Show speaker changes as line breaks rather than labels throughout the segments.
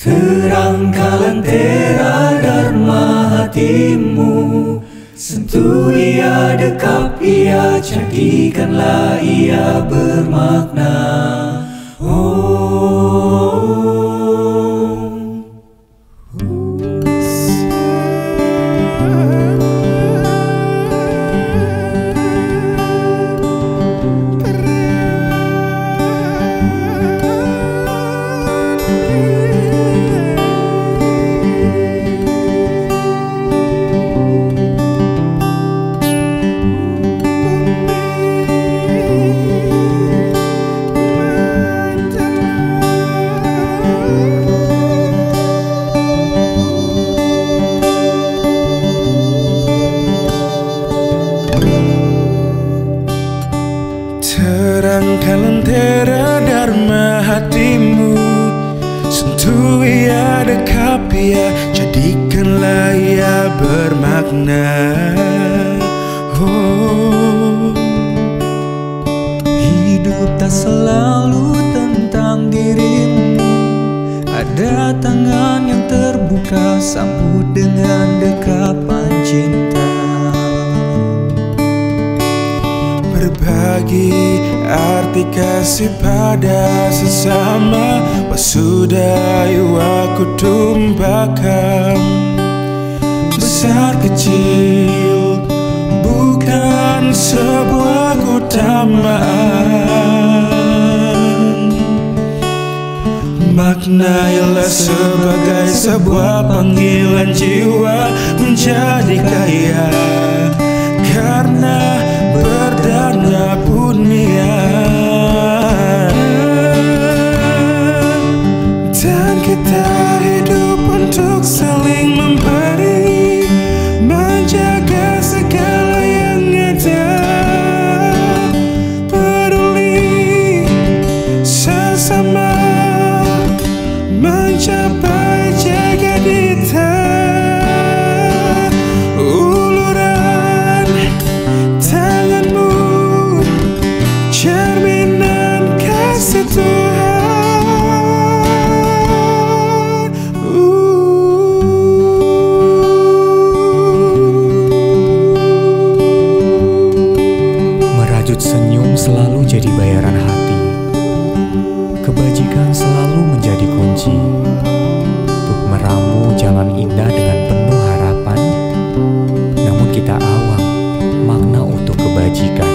Terangkan lentera dharma hatimu. Sentuh ia, dekap ia, jadikanlah ia bermakna
Terangkan lentera dharma hatimu Sentuh ia, dekap ia Jadikanlah ia bermakna oh.
Hidup tak selalu tentang dirimu Ada tangan yang terbuka Sambut dengan dekapan cinta
arti kasih pada sesama Wasudayu aku tumbakan Besar kecil bukan sebuah keutamaan Maknailah sebagai sebuah panggilan jiwa menjadi kaya hidup untuk saling memberi
selalu jadi bayaran hati. Kebajikan selalu menjadi kunci Untuk meramu jalan indah dengan penuh harapan. Namun kita awam makna untuk kebajikan.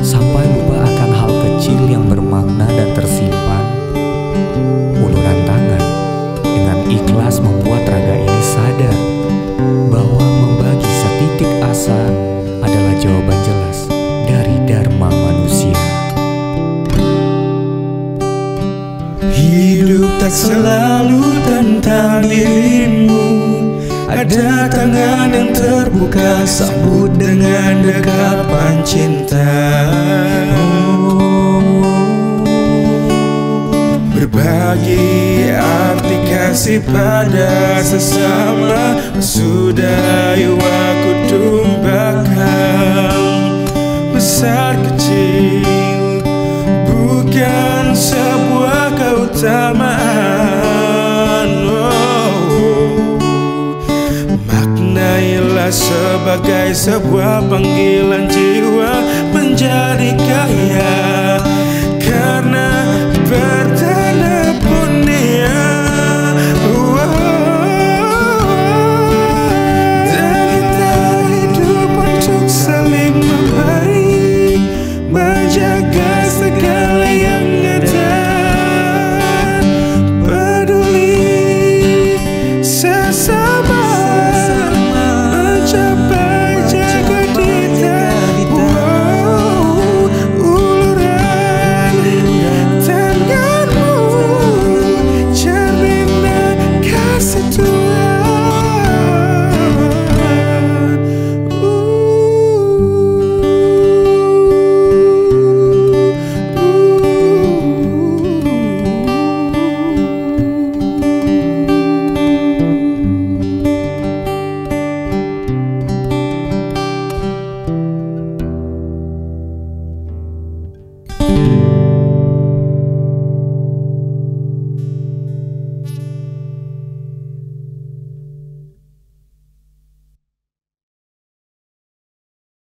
Sampai lupa akan hal kecil yang bermakna dan tersimpan
selalu tentang dirimu. Ada tangan yang terbuka Sambut dengan dekapan cinta. Berbagi arti kasih pada sesama Sudayu aku tumbakan Besar kecil bukan sebuah keutamaan sebagai sebuah panggilan jiwa menjadi kaya